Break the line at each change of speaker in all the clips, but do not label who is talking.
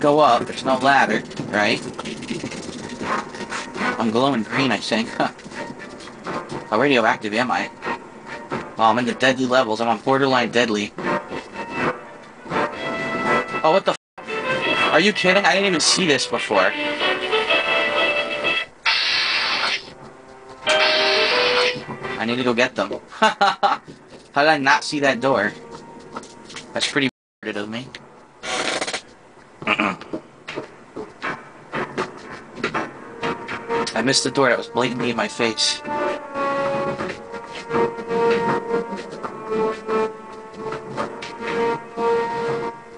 can't go up. There's no ladder, right? I'm glowing green, I think. How radioactive am I? Oh, I'm in the deadly levels. I'm on borderline deadly. Oh, what the f Are you kidding? I didn't even see this before. I need to go get them. How did I not see that door? That's pretty of me. I missed the door that was blatantly in my face.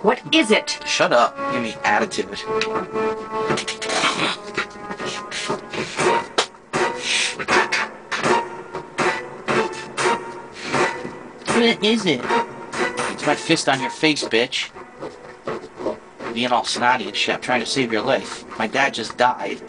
What is it?
Shut up. Give me attitude. What is it? It's my fist on your face, bitch. Being all snotty and shit. I'm trying to save your life. My dad just died.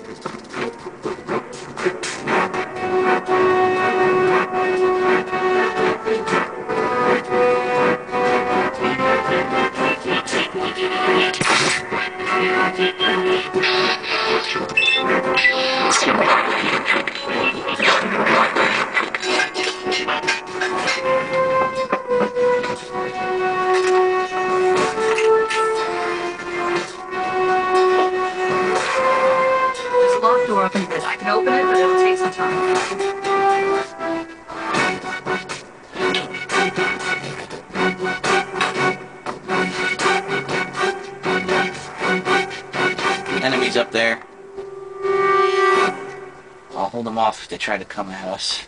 Hold them off if they try to come at us.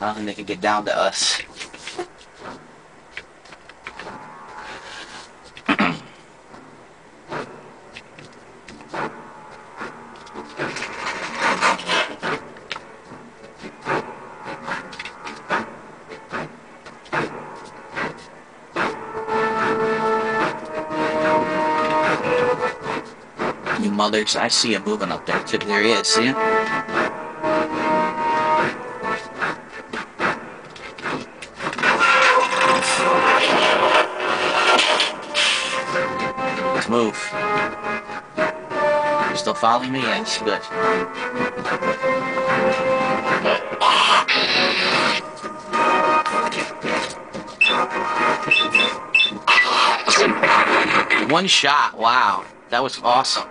I don't think they can get down to us. Mothers, I see him moving up there too. There he is, see him? Let's move. You still following me? Yes, good. One shot, wow. That was awesome.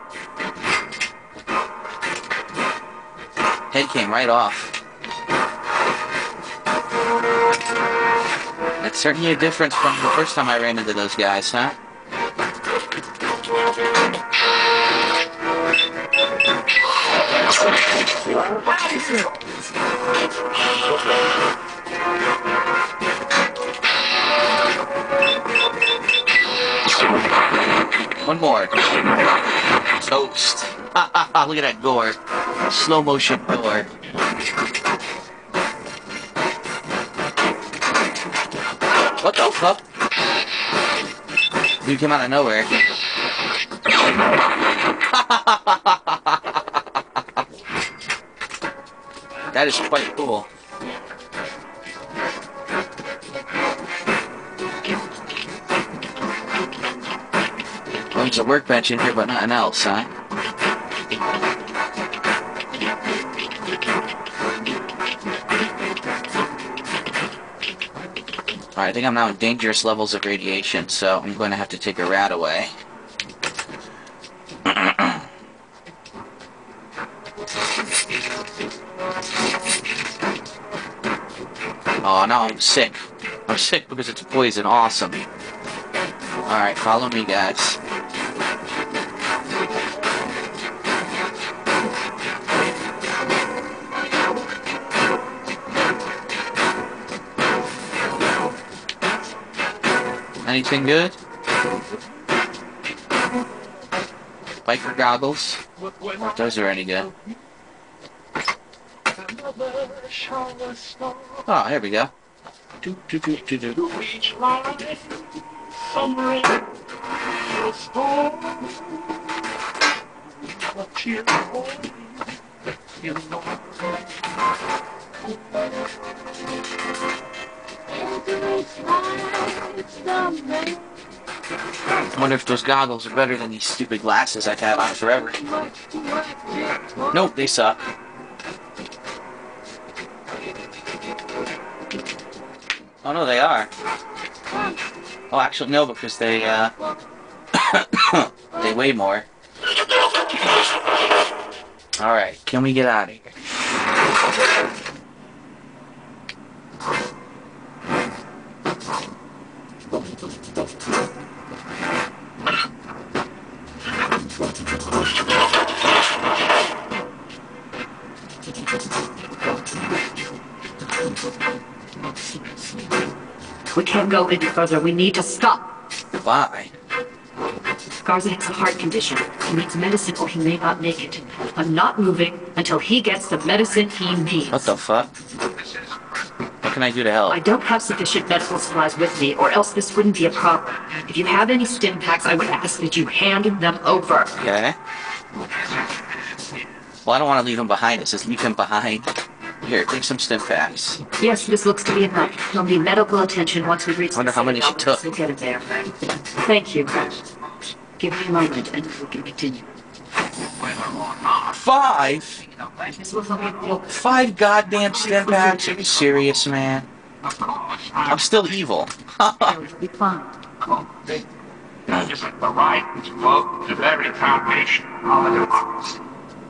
Head came right off. That's certainly a difference from the first time I ran into those guys, huh? One more. Toast. Look at that gore. Slow motion gore. What the fuck? Dude came out of nowhere. that is quite cool. There's a workbench in here, but nothing else, huh? Alright, I think I'm now in dangerous levels of radiation, so I'm going to have to take a rat away. oh, now I'm sick. I'm sick because it's poison. Awesome. Alright, follow me, guys. Anything good? Biker goggles? Those are any good. Oh, here we go. Do, do, do, do, do.
you.
I wonder if those goggles are better than these stupid glasses I've had on forever. Nope, they suck. Oh no, they are. Oh, actually, no, because they, uh, they weigh more. Alright, can we get out of here?
We can't go any further. We need to stop.
Why?
Garza has a heart condition. He needs medicine or he may not make it. I'm not moving until he gets the medicine he needs.
What the fuck? What can I do to help?
I don't have sufficient medical supplies with me, or else this wouldn't be a problem. If you have any stim packs, I would ask that you hand them over.
Okay. Well, I don't want to leave him behind. It says leave him behind. Here, take some stim packs.
Yes, this looks to be enough. He'll need medical attention once we reach
Wonder
the
how many she took.
We'll get it there. Thank you. Give me a moment and we can continue.
Five?
This will help
Five goddamn stim packs? Are you serious, man? I'm still evil.
It'll be fine.
That isn't the right to vote the very foundation of a democracy.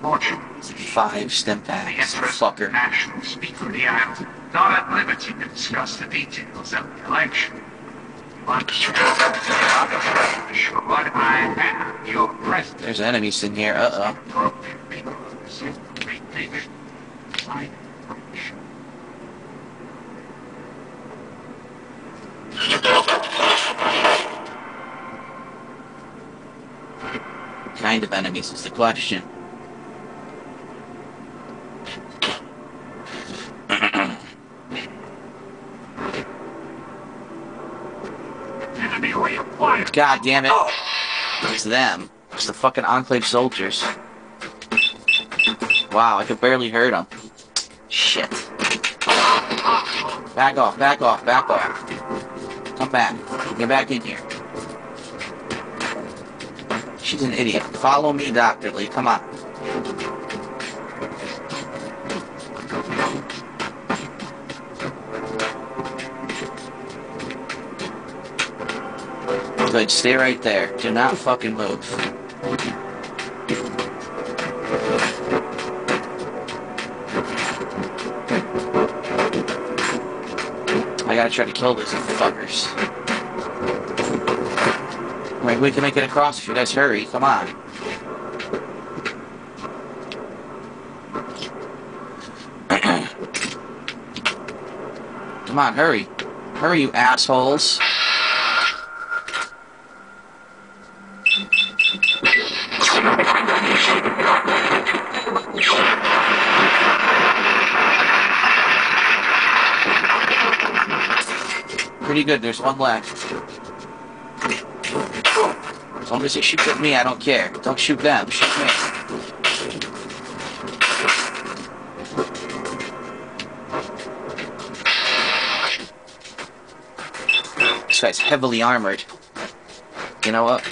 Fortunately,
Five stim
the
packs.
interests of the
Fucker.
national are not at liberty to discuss the details of the election. But I have your president
There's enemies in here. Uh-oh.
appropriate people of the same great nation, side information.
kind of enemies is the question. God damn it. Oh. It's them. It's the fucking Enclave soldiers. Wow, I could barely hurt them. Shit. Back off, back off, back off. Come back. Get back in here. She's an idiot. Follow me, Dr. Li. Come on. Good, stay right there. Do not fucking move. I gotta try to kill these fuckers. Right, we can make it across if you guys hurry. Come on. Come on, hurry. Hurry, you assholes. Pretty good, there's one left. As long as they shoot at me, I don't care. Don't shoot them, shoot me. This guy's heavily armored. You know what?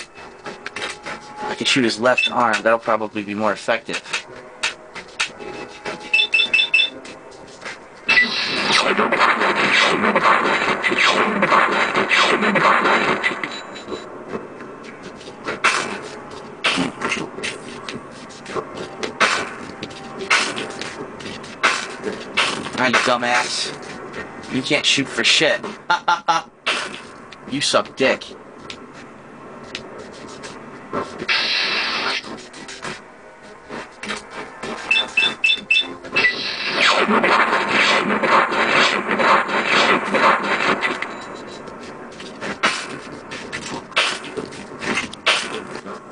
I could shoot his left arm, that'll probably be more effective. Dumbass. You can't shoot for shit. you suck dick.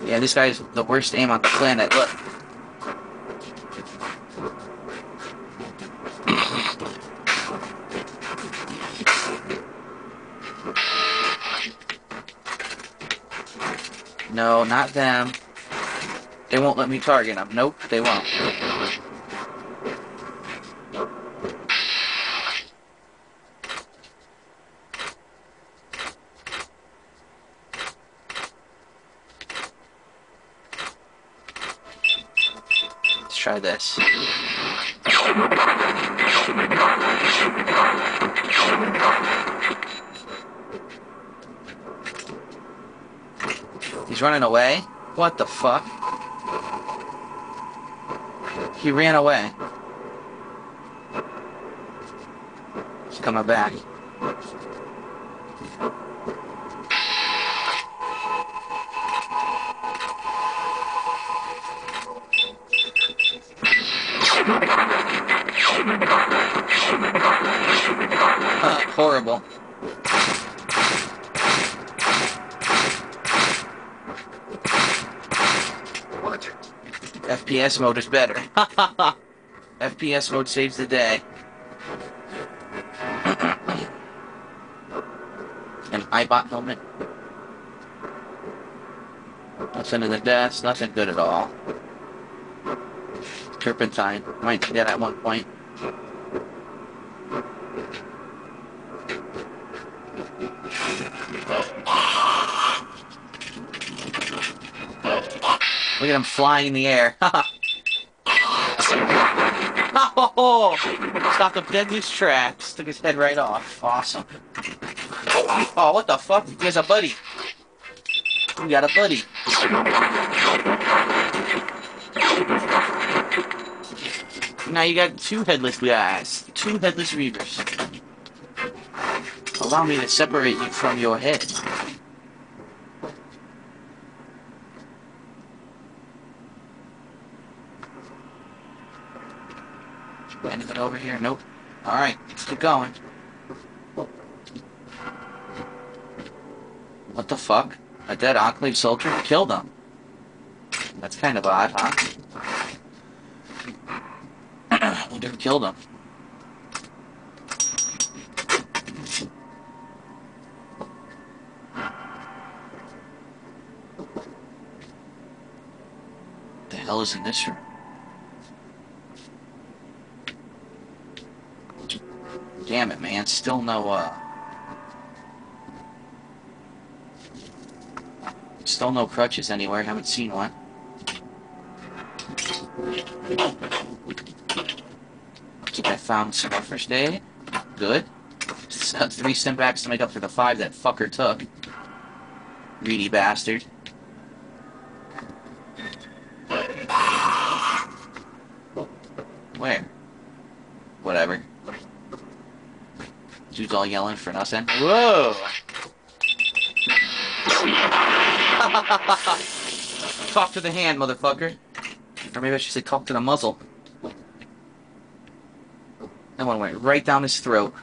Yeah, this guy's the worst aim on the planet. Look. No, not them. They won't let me target them. Nope, they won't. try this. He's running away? What the fuck? He ran away. He's coming back. Horrible.
What?
FPS mode is better. FPS mode saves the day. An Eyebot helmet. Nothing in the desk, nothing good at all. Turpentine. Might dead at one point. Look at him flying in the air. oh, stopped him dead his tracks. Took his head right off. Awesome. Oh, what the fuck? He has a buddy. We got a buddy. Now you got two headless guys. Two headless reavers. Allow me to separate you from your head. Anything over here? Nope. Alright, let's keep going. What the fuck? A dead Enclave soldier killed him. That's kind of odd, huh? Wonder who killed him. The hell is in this room? Damn it, man. Still no, uh... Still no crutches anywhere. Haven't seen one. I found some first aid. Good. So, three stim packs to make up for the five that fucker took. Greedy bastard. Where? Whatever. Dude's all yelling for nothing. Whoa! talk to the hand, motherfucker. Or maybe I should say talk to the muzzle. That one went right down his throat.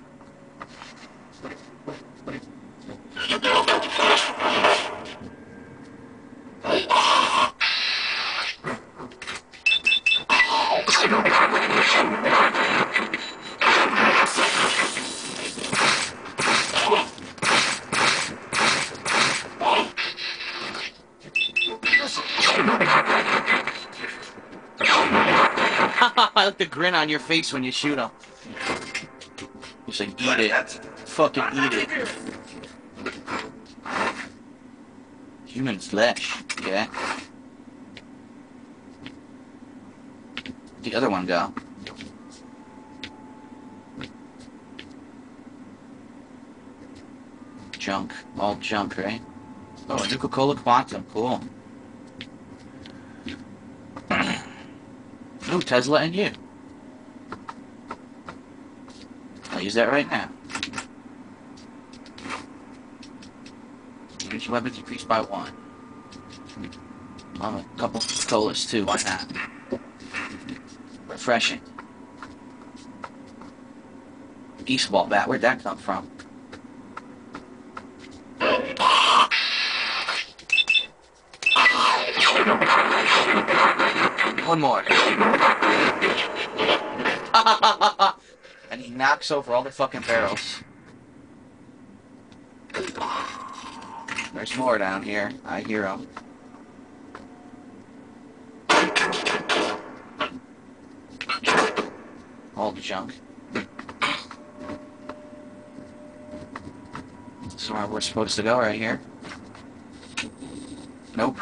Like the grin on your face when you shoot him. Say, eat it. Fucking eat it. Human flesh. Yeah. The other one go. Junk. All junk, right? Oh, a Nuka-Cola Quantum. Cool. Tesla and you. I'll use that right now. Each weapons increased by one. Oh, a couple of colas too, why not? Refreshing. Beast ball bat, where'd that come from? One more. and he knocks over all the fucking barrels. There's more down here. I hear them. All the junk. This is where we're supposed to go right here. Nope.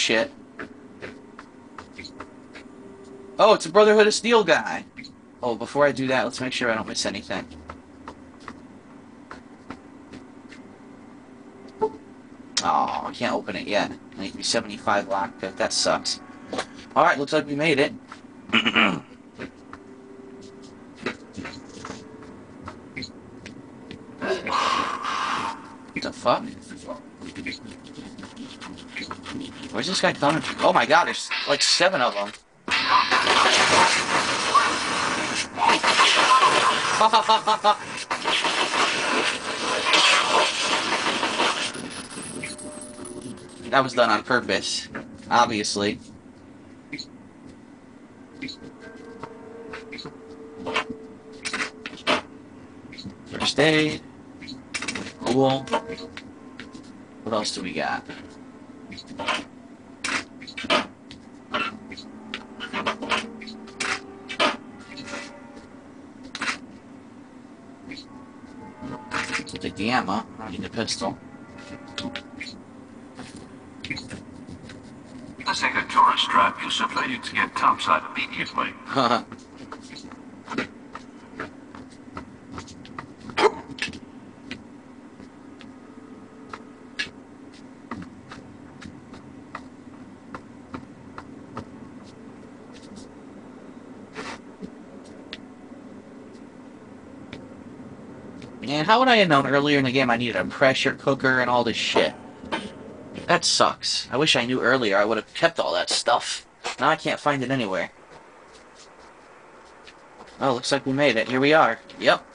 shit. Oh, it's a Brotherhood of Steel guy. Oh, before I do that, let's make sure I don't miss anything. Oh, I can't open it yet. I need to be 75 lockpick. That sucks. Alright, looks like we made it. what the fuck? Where's this guy coming from? Oh my god, there's like seven of them. That was done on purpose, obviously. First aid. Cool. What else do we got? Ammo. I need a pistol.
Ain't a tourist trap. You simply need to get topside immediately.
how would I have known earlier in the game I needed a pressure cooker and all this shit? That sucks. I wish I knew earlier I would have kept all that stuff. Now I can't find it anywhere. Oh, looks like we made it. Here we are. Yep.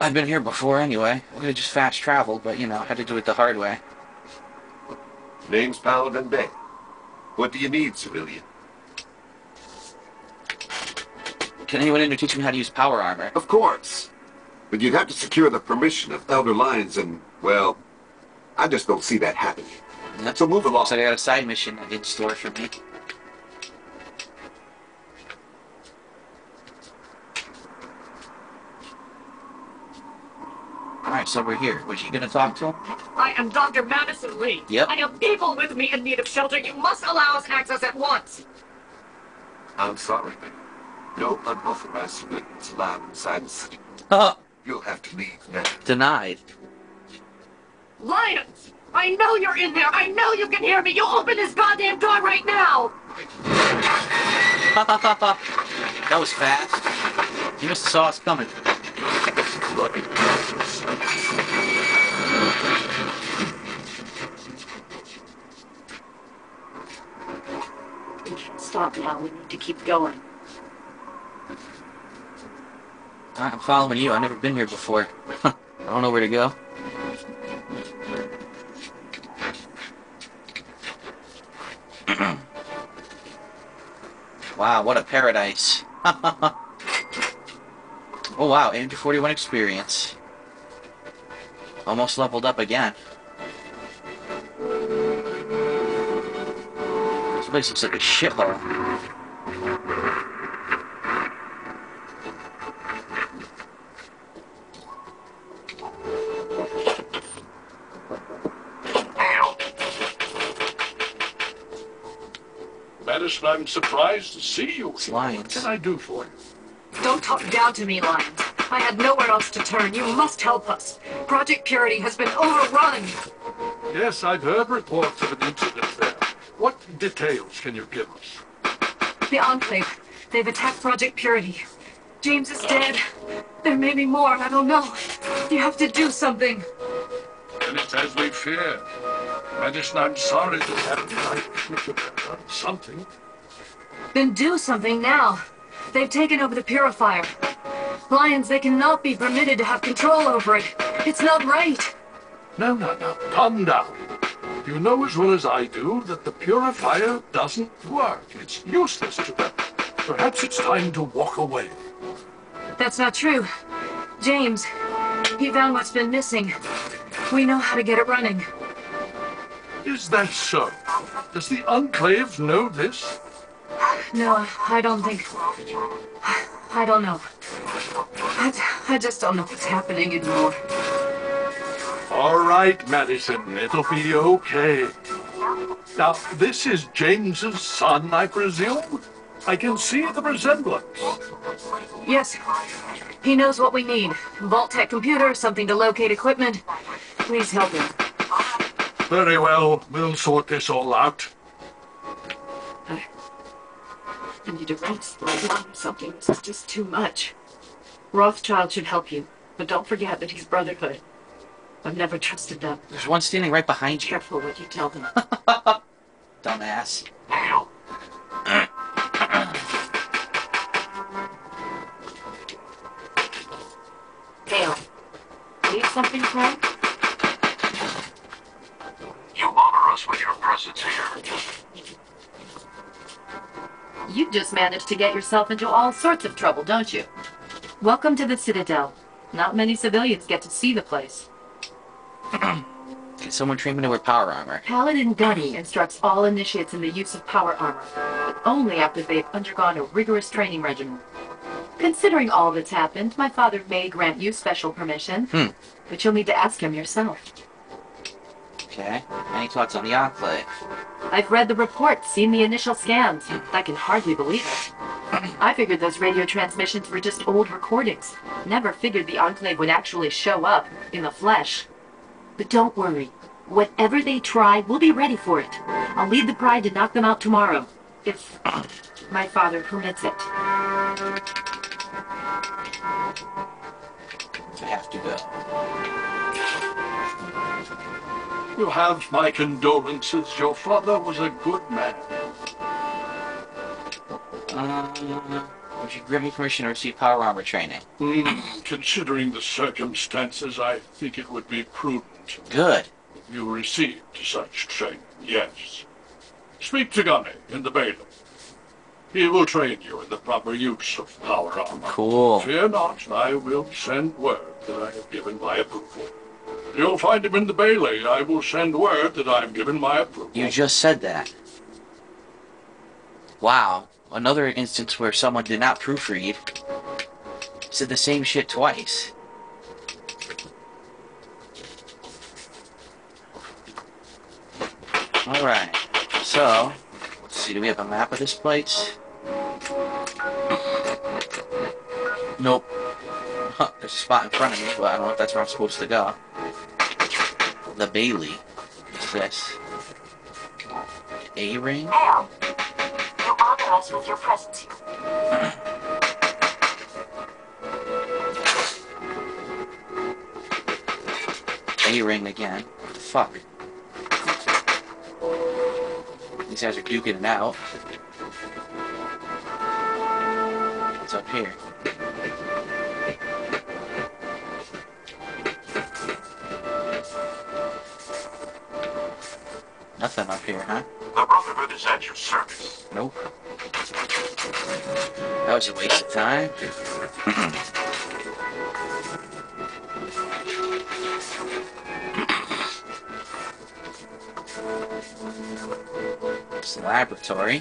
I've been here before anyway. I could have just fast traveled, but you know, had to do it the hard way.
Name's Paladin Bay. What do you need, civilian?
Can anyone in here teach me how to use power armor?
Of course. But you'd have to secure the permission of Elder Lyons and, well, I just don't see that happening.
Yep.
So move along.
Looks like I got a side mission in store for me. Alright, so we're here. Was you gonna talk to him?
I am Dr. Madison Li.
Yep.
I have people with me in need of shelter. You must allow us access at once.
I'm sorry. No unauthorized civilians allowed inside the city.
Uh,
You'll have to leave now.
denied.
Lyons! I know you're in there. I know you can hear me. You open this goddamn door right now.
that was fast. You must have saw us coming.
We can't stop now. We need to keep going.
Alright, I'm following you. I've never been here before. I don't know where to go. wow, what a paradise. oh wow, MG41 experience. Almost leveled up again. This place looks like a shithole.
Madison, I'm surprised to see you.
It's Lyons.
What can I do for you?
Don't talk down to me, Lyons. I had nowhere else to turn. You must help us. Project Purity has been overrun.
Yes, I've heard reports of an incident there. What details can you give us?
The Enclave. They've attacked Project Purity. James is dead. There may be more. I don't know. You have to do something.
And it's as we feared. Madison, I'm sorry to have to. I should have done something.
Then do something now. They've taken over the Purifier. Lyons, they cannot be permitted to have control over it. It's not right.
No, no, no. Calm down. You know as well as I do that the purifier doesn't work. It's useless to them. Perhaps it's time to walk away.
That's not true. James, he found what's been missing. We know how to get it running.
Is that so? Does the Enclave know this?
No, I don't think. I don't know. I, I just don't know what's happening anymore.
All right. Madison. It'll be okay. Now, this is James's son, I presume? I can see the resemblance.
Yes. He knows what we need. Vault-Tec computer, something to locate equipment. Please help him.
Very well. We'll sort this all out.
I need to rest. Something. This is just too much. Rothchild should help you, but don't forget that he's Brotherhood. I've never trusted them.
There's one standing right behind you.
Careful what you tell them.
Dumbass.
Hale. Need something, Frank?
You honor us with your presence here.
You just managed to get yourself into all sorts of trouble, don't you? Welcome to the Citadel. Not many civilians get to see the place.
Can someone train me to wear power armor?
Paladin Gunny instructs all initiates in the use of power armor, but only after they've undergone a rigorous training regimen. Considering all that's happened, my father may grant you special permission,
Hmm.
but you'll need to ask him yourself.
Okay. Any thoughts on the Enclave?
I've read the report, seen the initial scans. I can hardly believe it. I figured those radio transmissions were just old recordings. Never figured the Enclave would actually show up in the flesh. But don't worry. Whatever they try, we'll be ready for it. I'll lead the Pride to knock them out tomorrow. If my father permits it.
I have to go.
You have my condolences. Your father was a good man.
Uh, would you grant me permission to receive power armor training?
Hmm, considering the circumstances, I think it would be prudent
Good.
if you received such training. Yes. Speak to Gunny in the bailey. He will train you in the proper use of power armor.
Cool.
Fear not, I will send word that I have given my approval. You'll find him in the bailey. I will send word that I've given my approval.
You just said that. Wow. Another instance where someone did not proofread. Said the same shit twice. Alright. So, let's see, do we have a map of this place? Nope. Huh, there's a spot in front of me, but I don't know if that's where I'm supposed to go. The Bailey. What's this? A-ring?
Hale, you honor us with your presence.
A-ring again. What the fuck? These guys are duking it out. What's up here? Nothing up here, huh?
The Brotherhood is at your service.
Nope. That was a waste of time. It's the laboratory.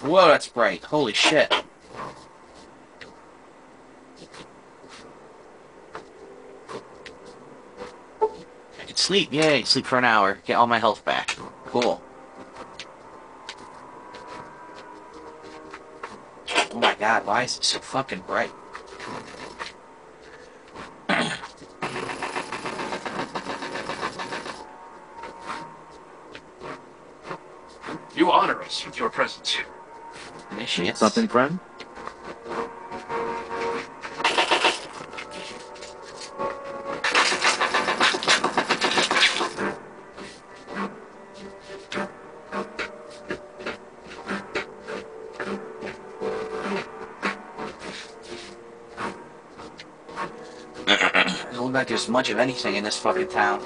Whoa, that's bright. Holy shit. Sleep. Yay, sleep for an hour. Get all my health back. Cool. Oh my god, why is it so fucking bright?
You honor us with your presence here.
Initiates.
Something, friend?
Doesn't look like there's much of anything in this fucking town.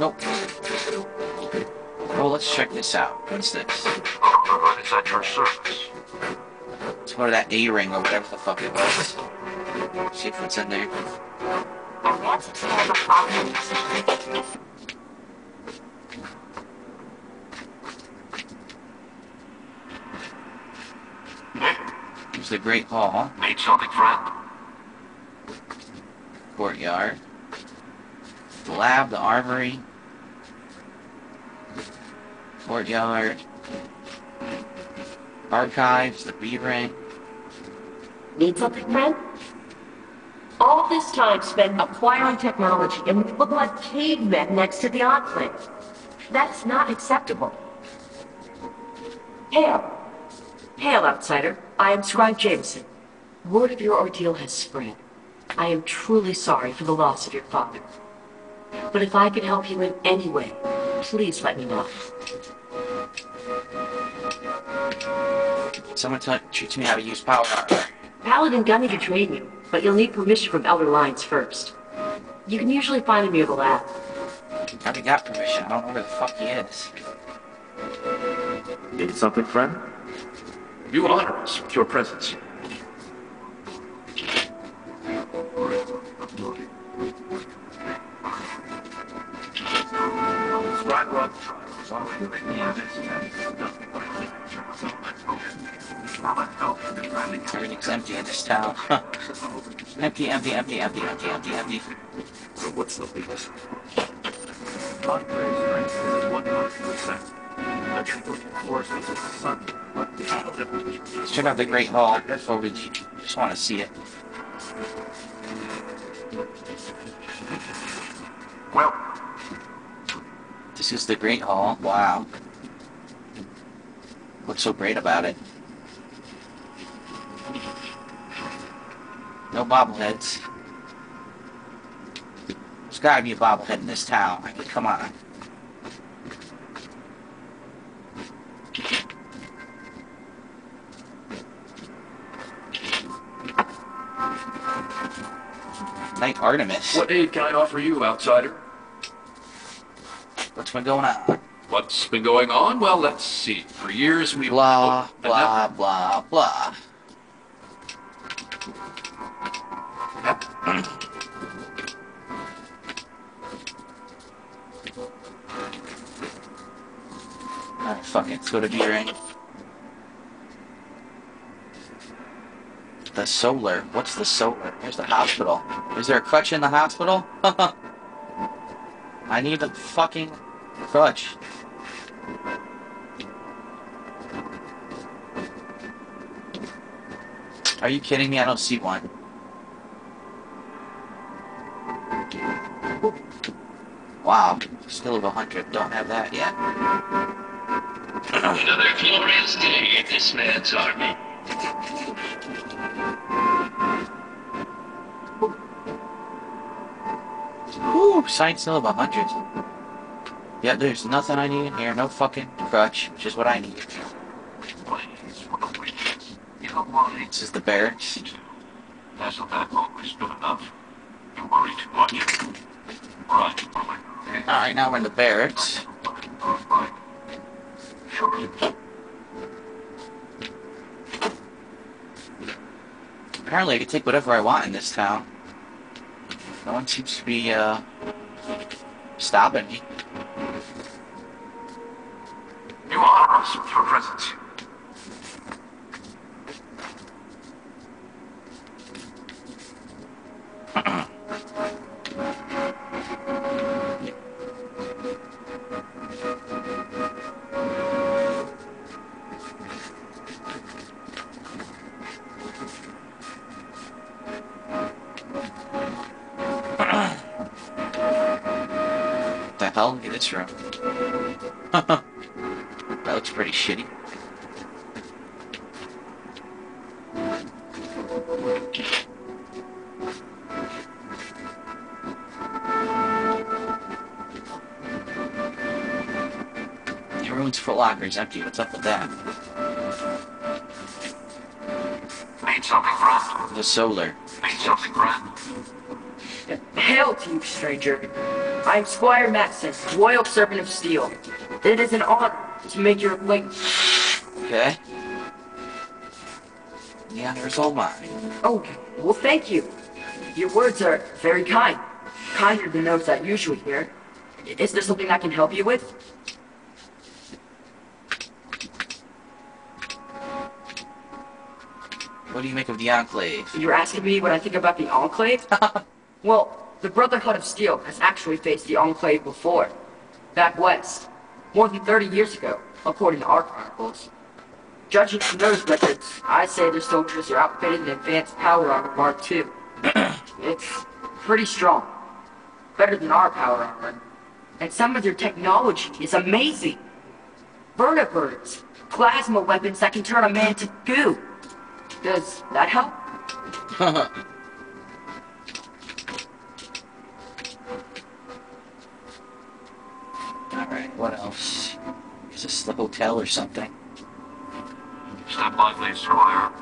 Nope. Oh, let's check this out. What's this?
Is at your service.
Let's go to that A-ring or whatever the fuck it was. See if it's in there.
The office.
There's the Great Hall,
Need something, friend?
courtyard, the lab, the armory, courtyard, archives, the B ring.
Need something, friend? All this time spent acquiring technology and we look like cavemen next to the Enclave. That's not acceptable. Hail. Hail, outsider. I am Scribe Jameson. Word of your ordeal has spread. I am truly sorry for the loss of your father. But if I can help you in any way, please let me know.
Someone t- teach me how to use power armor.
Paladin Gunny can train you, but you'll need permission from Elder Lyons first. You can usually find him near the lab.
I already got permission. I don't know where the fuck he is.
Need something, friend?
You honor us with your presence.
Scribe Rob trials on
Everything's empty in this town. empty, empty, empty, empty, empty, empty, empty.
So what's the latest? Enclave strength is 100%. Against the forces of the sun.
Let's check out the Great Hall before we just want to see it.
Well,
This is the Great Hall. Wow. What's so great about it? No bobbleheads. There's gotta be a bobblehead in this town. I mean, come on. Knight Artemis.
What aid can I offer you, outsider?
What's been going on?
What's been going on? Well, let's see. For years we've...
Blah,
oh,
blah, blah, blah. Alright, fuck it. Let's go to B ring. The solar. What's the solar? Where's the hospital? Is there a crutch in the hospital? I need a fucking crutch. Are you kidding me? I don't see one. Wow, still of 100. Don't have that yet.
Another glorious day in this man's army.
Whew, signed still of 100. Yeah, there's nothing I need in here. No fucking crutch, which is what I need.
please, we'll wait. You don't worry.
This is the barracks.
Hasn't that always good enough? You worry too much. Right.
Alright, now we're in the barracks.
Right. Sure.
Apparently I can take whatever I want in this town. No one seems to be, uh, stopping me.
You us with your presence.
This room. that looks pretty shitty. Everyone's Foot Locker's empty. What's up with that?
Need something, friend?
The solar.
Need something, friend?
Hail to you, stranger. I am Squire Maxson, Royal Servant of Steel. It is an honor to make your acquaintance.
Okay. The honor's all mine.
Oh, well, thank you. Your words are very kind. Kinder than those I usually hear. Is there something I can help you with?
What do you make of the Enclave?
You're asking me what I think about the Enclave? well, the Brotherhood of Steel has actually faced the Enclave before. Back west. More than 30 years ago, according to our chronicles. Judging from those records, I say their soldiers are outfitted in advanced power armor Mark II. it's pretty strong. Better than our power armor. And some of their technology is amazing. Vertibirds, plasma weapons that can turn a man to goo. Does that help?
Alright, what else? Is this the hotel or something?
Step lively, Squire.